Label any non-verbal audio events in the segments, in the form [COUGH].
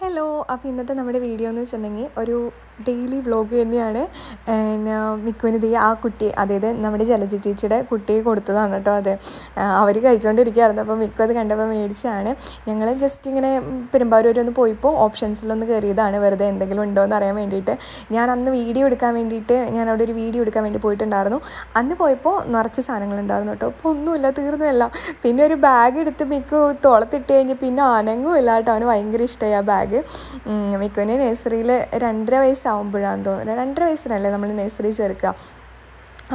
Hello അപ്പോൾ ഇന്നത്തെ നമ്മുടെ വീഡിയോ എന്ന് വെച്ചിട്ടുണ്ടെങ്കിൽ ഒരു ഡെയിലി വ്ളോഗ് തന്നെയാണ്. മിക്കുവിന് ദേ ആ കുട്ടി അതായത് നമ്മുടെ ജലജ ചേച്ചിയുടെ കുട്ടിയെ കൊടുത്തതാണ് കേട്ടോ അത്. അവർ കഴിച്ചുകൊണ്ടിരിക്കുകയായിരുന്നു അപ്പോൾ മിക്കു അത് കണ്ടപ്പോൾ മേടിച്ചാണ് ഞങ്ങൾ ജസ്റ്റ് ഇങ്ങനെ പെരുമ്പാവൂർ ഒന്ന് പോയപ്പോൾ ഓപ്ഷൻസിലൊന്ന് കയറിയതാണ് വെറുതെ എന്തെങ്കിലും ഉണ്ടോ എന്ന് അറിയാൻ വേണ്ടിയിട്ട്. ഞാൻ അന്ന് വീഡിയോ എടുക്കാൻ വേണ്ടിയിട്ട് ഞാൻ അവിടെ ഒരു വീഡിയോ എടുക്കാൻ വേണ്ടി പോയിട്ടുണ്ടായിരുന്നു. അന്ന് പോയപ്പോൾ നിറച്ച് സാധനങ്ങളുണ്ടായിരുന്നു കേട്ടോ. അപ്പോൾ ഒന്നുമില്ല തീർന്നുമല്ല പിന്നെ ഒരു ബാഗ് എടുത്ത് മിക്കു തോളത്തിട്ട് കഴിഞ്ഞ് പിന്നെ അനങ്ങുമില്ല കേട്ടോ. അവന് ഭയങ്കര ഇഷ്ടമായി ആ ബാഗ് മിക്കുവിന് നഴ്സറിയിൽ രണ്ടര വയസ്സാവുമ്പോഴാണ് തോന്നുന്നത് രണ്ടര വയസ്സിനല്ലേ നമ്മൾ നഴ്സറി ചേർക്കുക.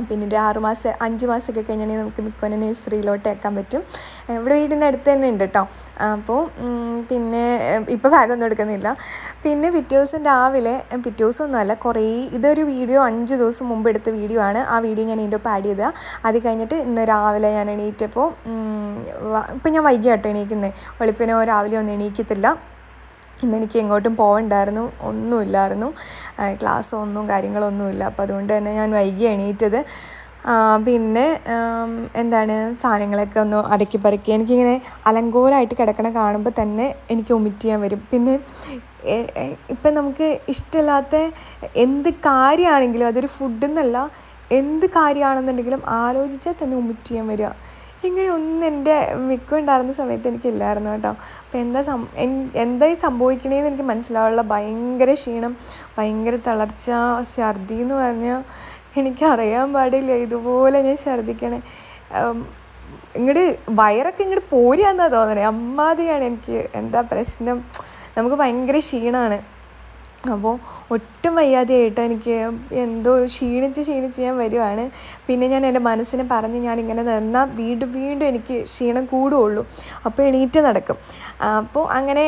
പിന്നെ ഒരു ആറ് മാസം അഞ്ച് മാസമൊക്കെ കഴിഞ്ഞാൽ നമുക്ക് മിക്കോനെ നഴ്സറിയിലോട്ട് ഏക്കാൻ പറ്റും. ഇവിടെ വീടിന്റെ അടുത്ത് തന്നെ ഉണ്ട് കേട്ടോ അപ്പോൾ പിന്നെ ഇപ്പോൾ ബാഗൊന്നും എടുക്കുന്നില്ല. പിന്നെ പിറ്റേ ദിവസം രാവിലെ പിറ്റേ ദിവസം ഒന്നുമല്ല കുറേ ഇതൊരു വീഡിയോ അഞ്ച് ദിവസം മുമ്പ് എടുത്ത വീഡിയോ ആണ്. ആ വീഡിയോ ഞാൻ ഇതിന്റെ ഒപ്പം ആഡ് ചെയ്തത്. അത് കഴിഞ്ഞിട്ട് ഇന്ന് രാവിലെ ഞാൻ എണീറ്റപ്പോൾ ഇപ്പം ഞാൻ വൈകിയാട്ടോ എണീക്കുന്നത് വെളുപ്പിനോ രാവിലെ ഒന്നും എണീക്കത്തില്ല. ഇന്ന് എനിക്ക് എങ്ങോട്ടും പോകണ്ടായിരുന്നു ഒന്നുമില്ലായിരുന്നു. ക്ലാസ് ഒന്നും കാര്യങ്ങളൊന്നുമില്ല. അപ്പോൾ അതുകൊണ്ട് തന്നെ ഞാൻ വൈകി എണീറ്റത്. പിന്നെ എന്താണ് സാധനങ്ങളൊക്കെ ഒന്ന് അരക്കി പറക്കി. എനിക്കിങ്ങനെ അലങ്കോലമായിട്ട് കിടക്കണ കാണുമ്പോൾ തന്നെ എനിക്ക് ഒമിറ്റ് ചെയ്യാൻ വരും. പിന്നെ ഇപ്പം നമുക്ക് ഇഷ്ടമില്ലാത്ത എന്ത് കാര്യമാണെങ്കിലും അതൊരു ഫുഡ് എന്നല്ല എന്ത് കാര്യമാണെന്നുണ്ടെങ്കിലും ആലോചിച്ചാൽ തന്നെ ഒമിറ്റ് ചെയ്യാൻ വരിക. ഇങ്ങനെ ഒന്നും എന്റെ മിക്ക ഉണ്ടായിരുന്ന സമയത്ത് എനിക്കില്ലായിരുന്നു കേട്ടോ. അപ്പോൾ എന്താ സം എന്തായി സംഭവിക്കണേന്ന് എനിക്ക് മനസ്സിലാവുള്ള ഭയങ്കര ക്ഷീണം ഭയങ്കര തളർച്ച ഛർദി എന്ന് പറഞ്ഞാൽ എനിക്കറിയാൻ പാടില്ല ഇതുപോലെ ഞാൻ ഛർദിക്കണേ. ഇങ്ങോട്ട് വയറൊക്കെ ഇങ്ങോട്ട് പോരാന്നാ തോന്നണേ. അമ്മാതിരിയാണ് എനിക്ക് എന്താ പ്രശ്നം. നമുക്ക് ഭയങ്കര ക്ഷീണമാണ് അപ്പോൾ ഒട്ടും വയ്യാതെയായിട്ട് എനിക്ക് എന്തോ ക്ഷീണിച്ച് ക്ഷീണിച്ച് ഞാൻ വരുവാണ്. പിന്നെ ഞാൻ എന്റെ മനസ്സിനെ പറഞ്ഞ് ഞാൻ ഇങ്ങനെ നിന്നാൽ വീണ്ടും വീണ്ടും എനിക്ക് ക്ഷീണം കൂടുകയുള്ളൂ അപ്പോൾ എണീറ്റ് നടക്കും. അപ്പോൾ അങ്ങനെ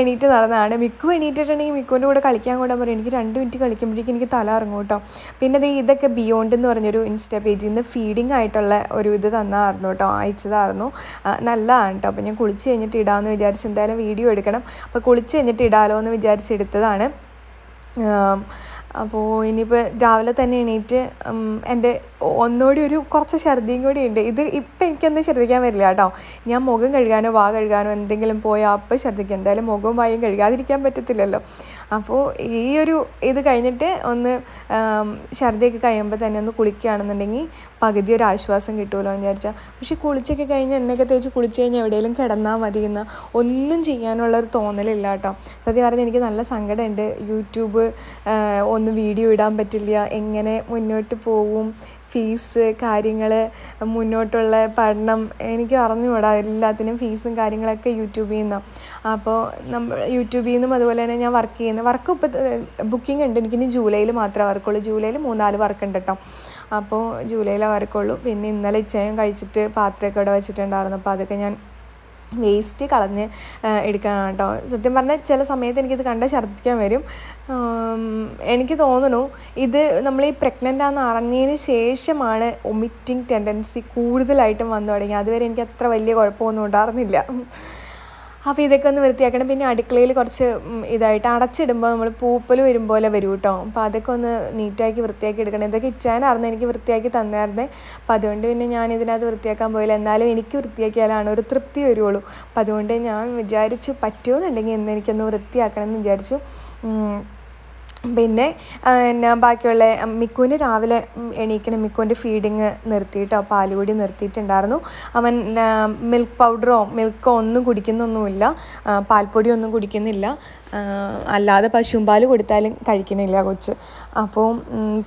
എണീറ്റ് നടന്നതാണ് മിക്കു എണീറ്റിട്ടുണ്ടെങ്കിൽ മിക്കുവിന്റെ കൂടെ കളിക്കാൻ കൂടാൻ പറയും. എനിക്ക് രണ്ട് മിനിറ്റ് കളിക്കുമ്പോഴേക്കും എനിക്ക് തല ഇറങ്ങും കേട്ടോ. പിന്നെ ഇതൊക്കെ ബിയോണ്ട് എന്ന് പറഞ്ഞൊരു ഇൻസ്റ്റാ പേജിൽ നിന്ന് ഫീഡിങ് ആയിട്ടുള്ള ഒരു ഇത് തന്നായിരുന്നു കേട്ടോ. അയച്ചതായിരുന്നു. നല്ലതാണ് കേട്ടോ. അപ്പോൾ ഞാൻ കുളിച്ച് കഴിഞ്ഞിട്ട് ഇടാമെന്ന് വിചാരിച്ച് എന്തായാലും വീഡിയോ എടുക്കണം. അപ്പോൾ കുളിച്ച് കഴിഞ്ഞിട്ട് ഇടാമല്ലോ എന്ന് വിചാരിച്ചെടുത്തതാണ് അപ്പോൾ ഇനിയിപ്പോൾ രാവിലെ തന്നെ എണീറ്റ് എന്റെ ഒന്നുകൂടി ഒരു കുറച്ച് ഛർദിയും കൂടി ഉണ്ട്. ഇത് ഇപ്പം എനിക്കൊന്നും ഛർദ്ദിക്കാൻ വരില്ല കേട്ടോ. ഞാൻ മുഖം കഴുകാനോ വാ കഴുകാനോ എന്തെങ്കിലും പോയാൽ അപ്പം ഛർദ്ദിക്കും എന്തായാലും മുഖവും വായും കഴുകാതിരിക്കാൻ പറ്റത്തില്ലല്ലോ. അപ്പോൾ ഈ ഒരു ഇത് കഴിഞ്ഞിട്ട് ഒന്ന് ഛർദിയൊക്കെ കഴിയുമ്പോൾ തന്നെ ഒന്ന് കുളിക്കുകയാണെന്നുണ്ടെങ്കിൽ പകുതി ഒരു ആശ്വാസം കിട്ടുമല്ലോ എന്ന് വിചാരിച്ചാൽ പക്ഷെ കുളിച്ചൊക്കെ കഴിഞ്ഞ് എണ്ണയൊക്കെ തേച്ച് കുളിച്ച് കഴിഞ്ഞാൽ എവിടെയെങ്കിലും കിടന്നാൽ മതി എന്ന് ഒന്നും ചെയ്യാനുള്ള ഒരു തോന്നലില്ല കേട്ടോ. സത്യം പറഞ്ഞാൽ എനിക്ക് നല്ല സങ്കടമുണ്ട്. യൂട്യൂബ് ഒന്നും വീഡിയോ ഇടാൻ പറ്റില്ല. എങ്ങനെ മുന്നോട്ട് പോവും? ഫീസ് കാര്യങ്ങൾ മുന്നോട്ടുള്ള പഠനം എനിക്ക് അറിഞ്ഞുകൂടാ. എല്ലാത്തിനും ഫീസും കാര്യങ്ങളൊക്കെ യൂട്യൂബിൽ നിന്നാണ് അപ്പോൾ നമ്മൾ യൂട്യൂബിൽ നിന്നും അതുപോലെ തന്നെ ഞാൻ വർക്ക് ചെയ്യുന്ന വർക്ക് ഇപ്പോൾ ബുക്കിംഗ് ഉണ്ട്. എനിക്കിനി ജൂലൈയിൽ മാത്രമേ വർക്കുള്ളൂ. ജൂലൈയിൽ മൂന്നാൽ വർക്ക് ഉണ്ട് കേട്ടോ അപ്പോൾ ജൂലൈയിലെ വർക്കുള്ളൂ പിന്നെ ഇന്നലെ ഇച്ചയും കഴിച്ചിട്ട് പാത്രമൊക്കെ ഇവിടെ വെച്ചിട്ടുണ്ടായിരുന്നു. അപ്പോൾ അതൊക്കെ ഞാൻ വേസ്റ്റ് കളഞ്ഞ് എടുക്കണം കേട്ടോ. സത്യം പറഞ്ഞാൽ ചില സമയത്ത് എനിക്കിത് കണ്ട ഛർദ്ദിക്കാൻ വരും. എനിക്ക് തോന്നുന്നു ഇത് നമ്മൾ ഈ പ്രഗ്നന്റ് ആണെന്ന് അറിഞ്ഞതിന് ശേഷമാണ് ഒമിറ്റിംഗ് ടെൻഡൻസി കൂടുതലായിട്ടും വന്നു തുടങ്ങി അതുവരെ എനിക്ക് അത്ര വലിയ കുഴപ്പമൊന്നും ഉണ്ടായിരുന്നില്ല അപ്പോൾ ഇതൊക്കെ ഒന്ന് വൃത്തിയാക്കണം. പിന്നെ അടുക്കളയിൽ കുറച്ച് ഇതായിട്ട് അടച്ചിടുമ്പോൾ നമ്മൾ പൂപ്പൽ വരും പോലെ വരും കേട്ടോ അപ്പോൾ അതൊക്കെ ഒന്ന് നീറ്റാക്കി വൃത്തിയാക്കി എടുക്കണം. ഇതൊക്കെ ഇച്ചാനായിരുന്നു എനിക്ക് വൃത്തിയാക്കി തന്നായിരുന്നേ. അപ്പോൾ അതുകൊണ്ട് പിന്നെ ഞാൻ ഇതിനകത്ത് വൃത്തിയാക്കാൻ പോയില്ല. എന്നാലും എനിക്ക് വൃത്തിയാക്കിയാലാണ് ഒരു തൃപ്തി വരുള്ളൂ അപ്പോൾ അതുകൊണ്ട് ഞാൻ വിചാരിച്ചു പറ്റുമെന്നുണ്ടെങ്കിൽ ഇന്ന് എനിക്കൊന്ന് വൃത്തിയാക്കണം എന്ന് വിചാരിച്ചു പിന്നെ എന്നാ ബാക്കിയുള്ള മിക്കുവിന് രാവിലെ എണീക്കണം മിക്കുവിന്റെ ഫീഡിങ് നിർത്തിയിട്ടോ പാലുകൂടി നിർത്തിയിട്ടുണ്ടായിരുന്നു. അവൻ മിൽക്ക് പൗഡറോ മിൽക്കോ ഒന്നും കുടിക്കുന്നൊന്നുമില്ല. പാൽപ്പൊടി ഒന്നും കുടിക്കുന്നില്ല. അല്ലാതെ പശുമ്പാൽ കൊടുത്താലും കഴിക്കണില്ല കൊച്ച്. അപ്പോൾ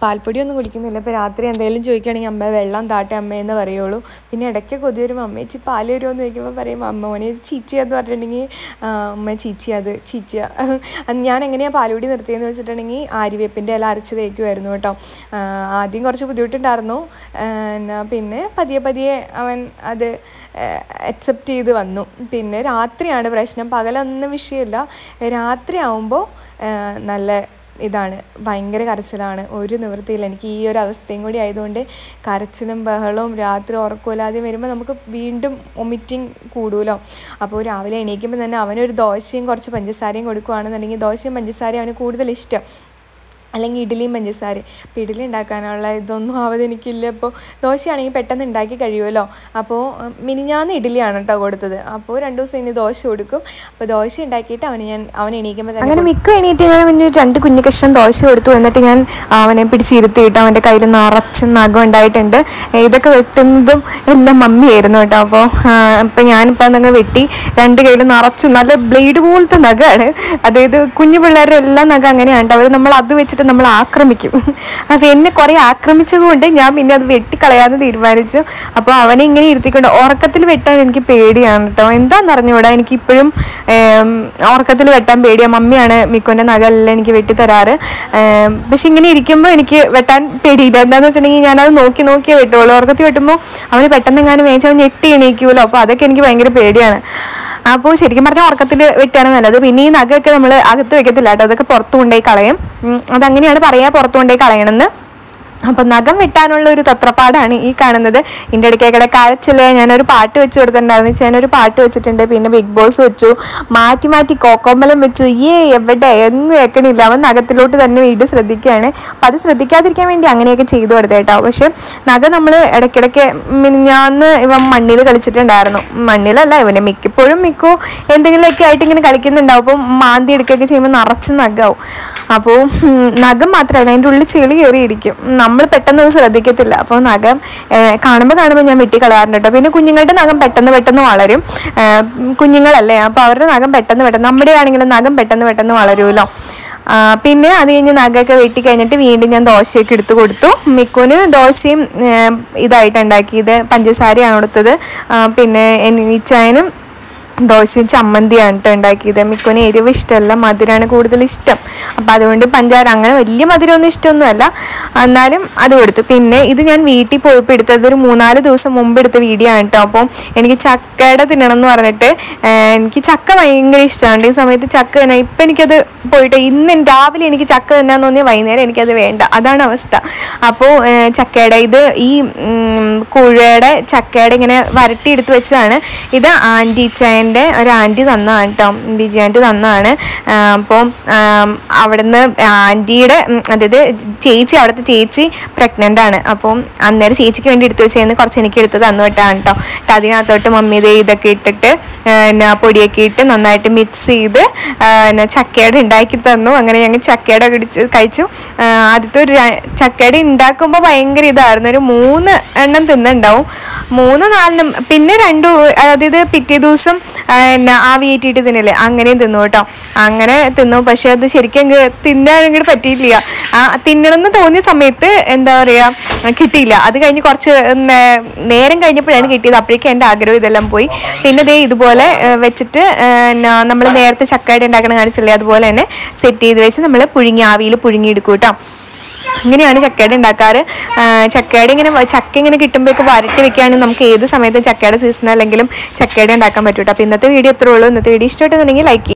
പാൽപ്പൊടിയൊന്നും കുടിക്കുന്നില്ല. ഇപ്പോൾ രാത്രി എന്തെങ്കിലും ചോദിക്കുകയാണെങ്കിൽ അമ്മ വെള്ളം താട്ടെ അമ്മയെന്ന് പറയുള്ളൂ. പിന്നെ ഇടയ്ക്ക് കൊതി വരുമ്പോൾ അമ്മേച്ചി പാൽ വരുമോ എന്ന് ചോദിക്കുമ്പോൾ പറയും അമ്മ മോനെ ചീച്ചിയാന്ന് പറഞ്ഞിട്ടുണ്ടെങ്കിൽ അമ്മ ചീച്ചിയാത് ചീച്ചിയ. [LAUGHS] ഞാൻ എങ്ങനെയാണ് പാലുകൂടി നിർത്തിയെന്ന് വെച്ചിട്ടുണ്ടെങ്കിൽ ആര്യവേപ്പിന്റെ ഇല അരച്ച് തേക്കുമായിരുന്നു കേട്ടോ. ആദ്യം കുറച്ച് ബുദ്ധിമുട്ടുണ്ടായിരുന്നു. പിന്നെ പതിയെ പതിയെ അവൻ അത് അക്സെപ്റ്റ് ചെയ്ത് വന്നു. പിന്നെ രാത്രിയാണ് പ്രശ്നം. പകലൊന്നും വിഷയമില്ല. രാത്രി ആവുമ്പോൾ നല്ല ഇതാണ്. ഭയങ്കര കരച്ചിലാണ്. ഒരു നിവൃത്തിയില്ല. എനിക്ക് ഈ ഒരു അവസ്ഥയും കൂടി ആയതുകൊണ്ട് കരച്ചിലും ബഹളവും രാത്രി ഉറക്കമില്ലാതെയും വരുമ്പോൾ നമുക്ക് വീണ്ടും ഒമിറ്റിങ് കൂടുമല്ലോ അപ്പോൾ രാവിലെ എണീക്കുമ്പോൾ തന്നെ അവനൊരു ദോശയും കുറച്ച് പഞ്ചസാരയും കൊടുക്കുകയാണെന്നുണ്ടെങ്കിൽ ദോശയും പഞ്ചസാരയും അവന് കൂടുതൽ ഇഷ്ടം. അല്ലെങ്കിൽ ഇഡ്ഡലിയും പഞ്ചസാരയും അപ്പോൾ ഇഡ്ഡലി ഉണ്ടാക്കാനുള്ള ഇതൊന്നും ആവത് എനിക്കില്ല. അപ്പോൾ ദോശയാണെങ്കിൽ പെട്ടെന്ന് ഉണ്ടാക്കി കഴിയുമല്ലോ? അപ്പോൾ മിനിഞ്ഞാന്ന് ഇഡ്ഡലിയാണ് കേട്ടോ കൊടുത്തത്. അപ്പോൾ രണ്ട് ദിവസം ഇനി ദോശ കൊടുക്കും. അപ്പോൾ ദോശ ഉണ്ടാക്കിയിട്ട് അവന് ഞാൻ അവൻ എണീക്കുമ്പോൾ തന്നെ അങ്ങനെ മിക്ക എണീറ്റ് ഞാൻ അവന് രണ്ട് കുഞ്ഞു കഷ്ണം ദോശ കൊടുത്തു. എന്നിട്ട് ഞാൻ അവനെ പിടിച്ചിരുത്തിയിട്ട് അവന്റെ കയ്യിൽ നിറച്ച് നഖം ഉണ്ടായിട്ടുണ്ട്. ഇതൊക്കെ വെട്ടുന്നതും എല്ലാം മമ്മിയായിരുന്നു കേട്ടോ. അപ്പോൾ ഇപ്പം ഞാനിപ്പോൾ അതങ്ങ് വെട്ടി രണ്ട് കയ്യിൽ നിറച്ചു നല്ല ബ്ലേഡ് പോലത്തെ നഖമാണ് അതായത് കുഞ്ഞു പിള്ളേരുടെ എല്ലാ നഖം അങ്ങനെയാണ് അവർ നമ്മൾ അത് വെച്ചിട്ട് നമ്മൾ ആക്രമിക്കും. അത് എന്നെ കുറേ ആക്രമിച്ചതുകൊണ്ട് ഞാൻ പിന്നെ അത് വെട്ടിക്കളയാമെന്ന് തീരുമാനിച്ചു. അപ്പോൾ അവനെ ഇങ്ങനെ ഇരുത്തിക്കൊണ്ട് ഉറക്കത്തിൽ വെട്ടാൻ എനിക്ക് പേടിയാണ് കേട്ടോ. എന്താണെന്ന് അറിഞ്ഞുകൂടാ എനിക്ക് ഇപ്പോഴും ഉറക്കത്തിൽ വെട്ടാൻ പേടിയാണ് മമ്മിയാണ് മിക്കോന്റെ നഖമെല്ലാം എനിക്ക് വെട്ടിത്തരാറ്. പക്ഷെ ഇങ്ങനെ ഇരിക്കുമ്പോൾ എനിക്ക് വെട്ടാൻ പേടിയില്ല. എന്താണെന്ന് വെച്ചിട്ടുണ്ടെങ്കിൽ ഞാനത് നോക്കി നോക്കിയേ വെട്ടുള്ളൂ. ഉറക്കത്തിൽ വെട്ടുമ്പോൾ അവന് പെട്ടെന്ന് എങ്ങാനും അവൻ ഞെട്ടി എണീക്കുമല്ലോ. അപ്പോൾ അതൊക്കെ എനിക്ക് ഭയങ്കര പേടിയാണ്. അപ്പോൾ ശരിക്കും പറഞ്ഞാൽ ഉറക്കത്തിൽ വെട്ടാണ് നല്ലത്. പിന്നെ ഈ നഗയൊക്കെ നമ്മൾ അകത്ത് വെക്കത്തില്ല കേട്ടോ. അതൊക്കെ പുറത്തു കൊണ്ടുപോയി കളയും. അതങ്ങനെയാണ് പറയുക പുറത്തു കൊണ്ടുപോയി കളയണമെന്ന് അപ്പം നഖം വെട്ടാനുള്ള ഒരു തത്രപ്പാടാണ് ഈ കാണുന്നത്. ഇതിന്റെ ഇടയ്ക്കേക്കടെ കരച്ചിൽ ഞാനൊരു പാട്ട് വെച്ച് കൊടുത്തിട്ടുണ്ടായിരുന്നു. ഞാനൊരു പാട്ട് വെച്ചിട്ടുണ്ട്. പിന്നെ ബിഗ് ബോസ് വെച്ചു. മാറ്റി മാറ്റി കോക്കോമ്പലം വെച്ചു. ഏ എവിടെ? എങ്ങും ഏക്കണില്ല അവൻ നഖത്തിലോട്ട് തന്നെ വീട് ശ്രദ്ധിക്കുകയാണ്. അപ്പം അത് ശ്രദ്ധിക്കാതിരിക്കാൻ വേണ്ടി അങ്ങനെയൊക്കെ ചെയ്തു കൊടുത്തത് കേട്ടോ. പക്ഷെ നഖം നമ്മൾ ഇടയ്ക്കിടയ്ക്ക് മിനിഞ്ഞാന്ന് ഇവൻ മണ്ണിൽ കളിച്ചിട്ടുണ്ടായിരുന്നു. മണ്ണിലല്ല ഇവനെ മിക്കപ്പോഴും മിക്കോ എന്തെങ്കിലുമൊക്കെ ആയിട്ട് ഇങ്ങനെ കളിക്കുന്നുണ്ടാവും. അപ്പം മാന്തി എടുക്കുകയൊക്കെ ചെയ്യുമ്പോൾ നിറച്ച് നഖമാവും അപ്പോൾ നഖം മാത്രമല്ല അതിന്റെ ഉള്ളിൽ ചെളി കയറിയിരിക്കും. നമ്മൾ പെട്ടെന്ന് അത് ശ്രദ്ധിക്കത്തില്ല. അപ്പോൾ നഖം കാണുമ്പോൾ കാണുമ്പോൾ ഞാൻ വെട്ടിക്കളയാറുണ്ട് കേട്ടോ. പിന്നെ കുഞ്ഞുങ്ങളുടെ നഖം പെട്ടെന്ന് പെട്ടെന്ന് വളരും. കുഞ്ഞുങ്ങളല്ലേ അപ്പോൾ അവരുടെ നഖം പെട്ടെന്ന് പെട്ടെന്ന് നമ്മുടെ ആണെങ്കിലും നഖം പെട്ടെന്ന് പെട്ടെന്ന് വളരുമല്ലോ പിന്നെ അത് കഴിഞ്ഞ് നഖമൊക്കെ വെട്ടി കഴിഞ്ഞിട്ട് വീണ്ടും ഞാൻ ദോശയൊക്കെ എടുത്തു കൊടുത്തു. മിക്കുന് ദോശയും ഇതായിട്ട് ഉണ്ടാക്കിയത് പഞ്ചസാരയാണ് കൊടുത്തത്. പിന്നെ എനിച്ചായനും ദോശയും ചമ്മന്തിയാണ് കേട്ടോ ഉണ്ടാക്കിയത്. മിക്കോന് എരിവ് ഇഷ്ടമല്ല മധുരമാണ് കൂടുതൽ ഇഷ്ടം. അപ്പോൾ അതുകൊണ്ട് പഞ്ചാര അങ്ങനെ വലിയ മധുരമൊന്നും ഇഷ്ടമൊന്നുമല്ല. എന്നാലും അത് കൊടുത്തു. പിന്നെ ഇത് ഞാൻ വീട്ടിൽ പോയപ്പോൾ എടുത്തത് ഒരു മൂന്നാൽ ദിവസം മുമ്പ് എടുത്ത വീഡിയോ ആണ് കേട്ടോ അപ്പോൾ എനിക്ക് ചക്കയുടെ തിന്നണം എന്ന് പറഞ്ഞിട്ട് എനിക്ക് ചക്ക ഭയങ്കര ഇഷ്ടമാണ്. ഈ സമയത്ത് ചക്ക തന്നെ ഇപ്പം എനിക്കത് പോയിട്ട് ഇന്ന് രാവിലെ എനിക്ക് ചക്ക തന്നെ തോന്നിയ വൈകുന്നേരം എനിക്കത് വേണ്ട. അതാണ് അവസ്ഥ. അപ്പോൾ ചക്കയുടെ ഇത് ഈ കുഴയുടെ ചക്കയുടെ ഇങ്ങനെ വരട്ടി എടുത്ത് വെച്ചതാണ്. ഇത് ആന്റി ചായന്റെ ഒരു ആന്റി തന്നതാണ് കേട്ടോ ബിജി ആന്റി തന്നതാണ്. അപ്പോൾ അവിടുന്ന് ആന്റിയുടെ അതായത് ചേച്ചി അവിടുത്തെ ചേച്ചി പ്രഗ്നന്റ് ആണ്. അപ്പം അന്നേരം ചേച്ചിക്ക് വേണ്ടി എടുത്തു വെച്ചതിന് കുറച്ച് എനിക്ക് എടുത്ത് തന്നു കേട്ടാണ് കേട്ടോ. എന്നിട്ട് അതിനകത്തോട്ട് മമ്മി ഇത് ഇതൊക്കെ ഇട്ടിട്ട് പിന്നെ പൊടിയൊക്കെ ഇട്ട് നന്നായിട്ട് മിക്സ് ചെയ്ത് പിന്നെ ചക്കയുടെ ഉണ്ടാക്കി തന്നു. അങ്ങനെ ഞങ്ങൾ ചക്കയുടെ പിടിച്ച് കഴിച്ചു. ആദ്യത്തെ ഒരു ചക്കയുടെ ഉണ്ടാക്കുമ്പോൾ ഭയങ്കര ഇതായിരുന്നു. ഒരു മൂന്ന് എണ്ണം തിന്നുണ്ടാവും. മൂന്ന് നാലിനും പിന്നെ രണ്ടു അതായത് പിറ്റേ ദിവസം ആ, പിന്നെ ആവിയേറ്റിട്ട് തിന്നില്ലേ? അങ്ങനെയും തിന്നു കേട്ടോ. അങ്ങനെ തിന്നു. പക്ഷെ അത് ശരിക്കും തിന്നാനെങ്കിലും പറ്റിയിട്ടില്ല. ആ തിന്നണം എന്ന് തോന്നിയ സമയത്ത് എന്താ പറയുക കിട്ടിയില്ല. അത് കഴിഞ്ഞ് കുറച്ച് നേരം കഴിഞ്ഞപ്പോഴാണ് കിട്ടിയത്. അപ്പോഴേക്കും എന്റെ ആഗ്രഹം ഇതെല്ലാം പോയി. പിന്നെ ദേ ഇതുപോലെ വെച്ചിട്ട് നമ്മൾ നേരത്തെ ചക്കയുടെ ഉണ്ടാക്കണം കാണിച്ചില്ലേ? അതുപോലെ തന്നെ സെറ്റ് ചെയ്ത് വെച്ച് നമ്മൾ പുഴുങ്ങി ആവിയിൽ പുഴുങ്ങി എടുക്കും കേട്ടോ. അങ്ങനെയാണ് ചക്കയുടെ ഉണ്ടാക്കാറ്. ചക്കയുടെ ഇങ്ങനെ ചക്ക ഇങ്ങനെ കിട്ടുമ്പോഴേക്ക് വരട്ടി വെക്കുകയാണെങ്കിൽ നമുക്ക് ഏത് സമയത്തും ചക്കയുടെ സീസൺ അല്ലെങ്കിലും ചക്കയുടെ ഉണ്ടാക്കാൻ പറ്റൂട്ടോ. അപ്പോൾ ഇന്നത്തെ വീഡിയോ ഇത്രേ ഉള്ളൂ. ഇന്നത്തെ വീഡിയോ ഇഷ്ടമായിട്ടുണ്ടെങ്കിൽ ലൈക്ക്